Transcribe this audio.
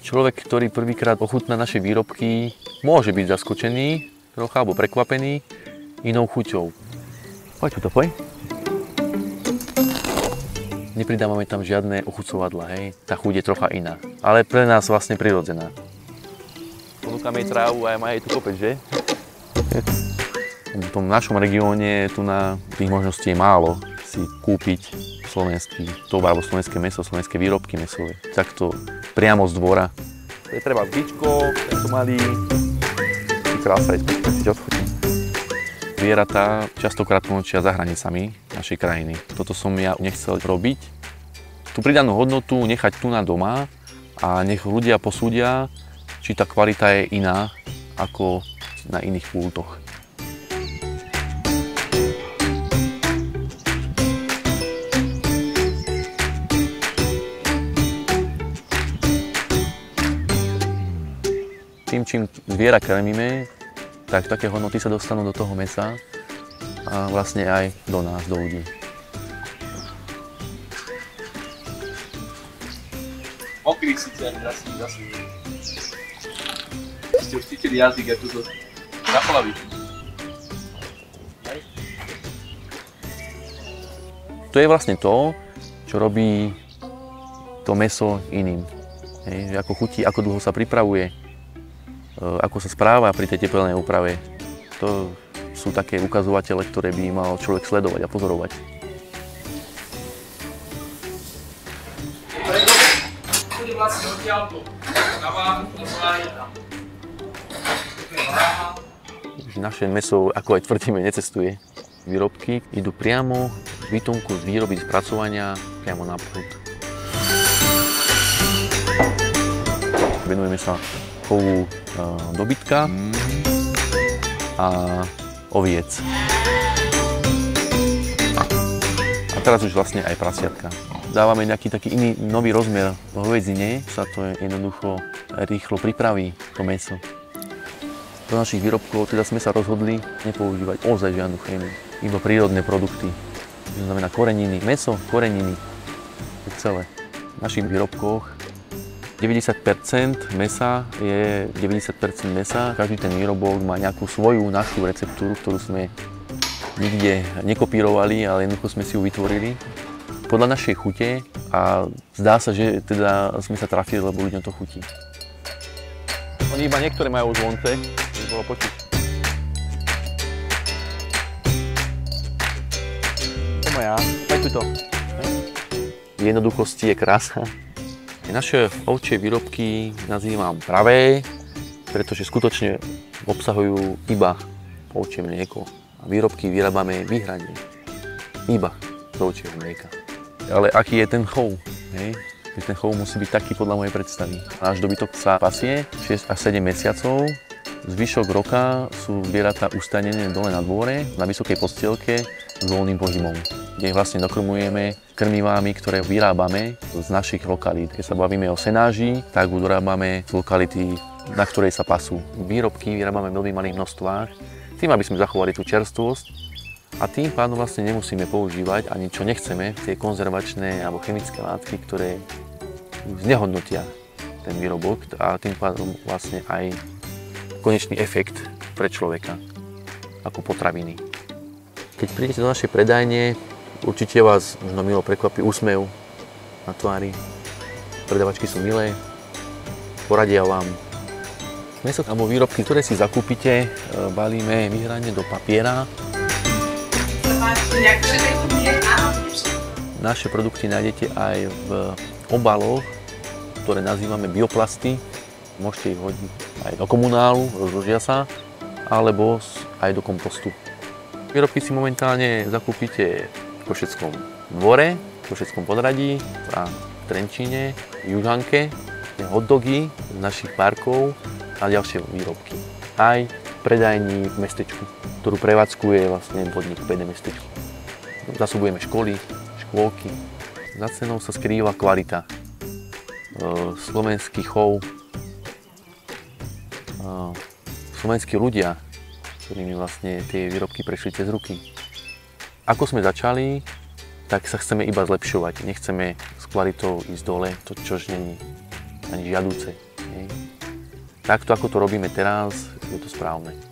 Človek, ktorý prvýkrát ochutná naše výrobky, môže byť zaskočený, trocha alebo prekvapený inou chuťou. Poď to, poď. Nepridávame tam žiadne ochucovadla, hej. Tá chuť je trocha iná, ale pre nás vlastne prirodzená. Ponúkame jej trávu a má jej tu kopec, že? v tom našom regióne tu na tých možností je málo si kúpiť slovenský tovar alebo slovenské meso, slovenské výrobky mesové. Takto priamo z dvora. To je treba bičko, tento malý, krása je si odchutím. Zvieratá častokrát končia za hranicami našej krajiny. Toto som ja nechcel robiť. Tú pridanú hodnotu nechať tu na doma a nech ľudia posúdia, či tá kvalita je iná ako na iných pultoch. Tým, čím zviera krmíme, tak také hodnoty sa dostanú do toho mesa a vlastne aj do nás, do ľudí. Mokrý síce ani raz zase. Ste už cítili jazyk, ako to zaplaví. To je vlastne to, čo robí to meso iným. Hej, ako chutí, ako dlho sa pripravuje, ako sa správa pri tej tepelnej úprave. To sú také ukazovatele, ktoré by mal človek sledovať a pozorovať. Naše meso, ako aj tvrdíme, necestuje. Výrobky idú priamo z výtonku, z výroby, z priamo na pult. Venujeme sa chovu dobytka a oviec. A teraz už vlastne aj prasiatka. Dávame nejaký taký iný nový rozmer hovedzine, sa to jednoducho rýchlo pripraví, to meso. Do našich výrobkov teda sme sa rozhodli nepoužívať ozaj žiadnu chémiu, iba prírodné produkty. To znamená koreniny, meso, koreniny, celé. V našich výrobkoch 90% mesa je 90% mesa. Každý ten výrobok má nejakú svoju našu receptúru, ktorú sme nikde nekopírovali, ale jednoducho sme si ju vytvorili podľa našej chute a zdá sa, že teda sme sa trafili, lebo ľuďom to chutí. Oni iba niektoré majú zvonce, by bolo počuť. To má ja, poď to. V jednoduchosti je krása. Naše ovčie výrobky nazývam pravé, pretože skutočne obsahujú iba ovčie mlieko. A výrobky vyrábame výhradne iba z ovčieho mlieka. Ale aký je ten chov? Hej? Ten chov musí byť taký podľa mojej predstavy. Náš dobytok sa pasie 6 až 7 mesiacov. Zvyšok roka sú zvieratá ustanené dole na dvore, na vysokej postielke s voľným pohybom kde vlastne dokrmujeme krmivami, ktoré vyrábame z našich lokalít. Keď sa bavíme o senáži, tak dorábame z lokality, na ktorej sa pasú. Výrobky vyrábame v veľmi malých množstvách, tým, aby sme zachovali tú čerstvosť a tým pádom vlastne nemusíme používať ani čo nechceme, tie konzervačné alebo chemické látky, ktoré znehodnotia ten výrobok a tým pádom vlastne aj konečný efekt pre človeka ako potraviny. Keď prídete do našej predajne, Určite vás možno milo prekvapí úsmev na tvári. Predavačky sú milé, poradia vám. Meso alebo výrobky, ktoré si zakúpite, e, balíme vyhrane do papiera. Naše produkty nájdete aj v obaloch, ktoré nazývame bioplasty. Môžete ich hodiť aj do komunálu, rozložia sa, alebo aj do kompostu. Výrobky si momentálne zakúpite Košeckom dvore, Košeckom podradí a v Trenčíne, Južanke, hotdogy z našich parkov a ďalšie výrobky. Aj predajní v mestečku, ktorú prevádzkuje vlastne podnik PD mestečko. Zasobujeme školy, škôlky. Za cenou sa skrýva kvalita. E, slovenský chov, e, slovenskí ľudia, ktorými vlastne tie výrobky prešli cez ruky. Ako sme začali, tak sa chceme iba zlepšovať. Nechceme s kvalitou ísť dole, to čož není ani žiaduce. Hej. Takto, ako to robíme teraz, je to správne.